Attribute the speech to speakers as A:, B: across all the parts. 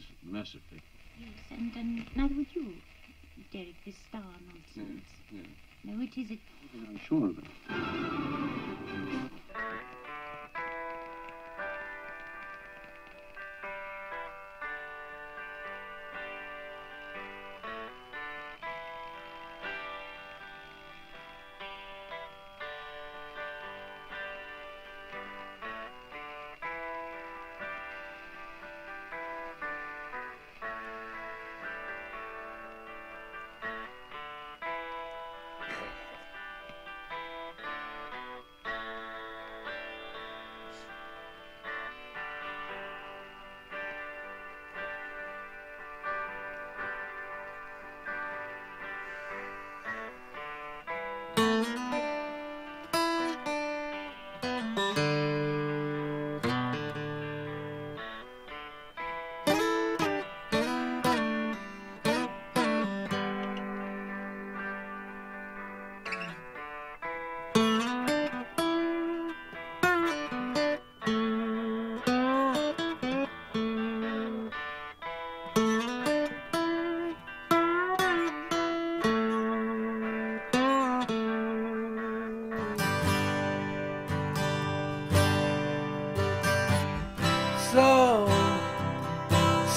A: means massively.
B: Yes, and, and neither would you, Derek, this star nonsense.
A: Yeah.
B: No, it isn't.
A: I'm sure of it.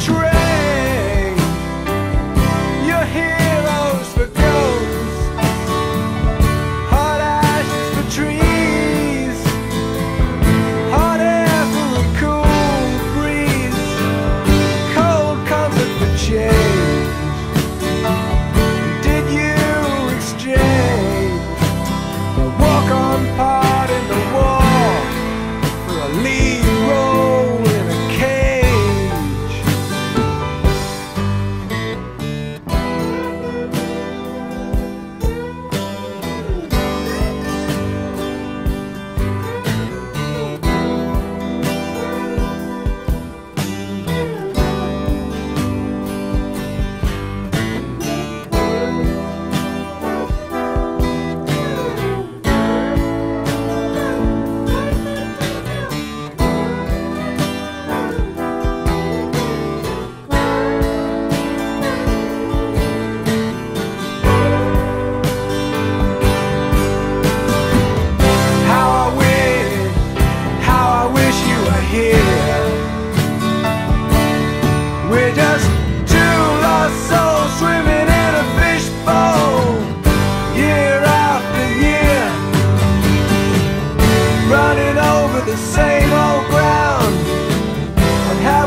C: train.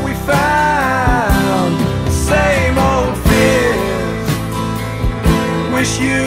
C: we found same old fears. Wish you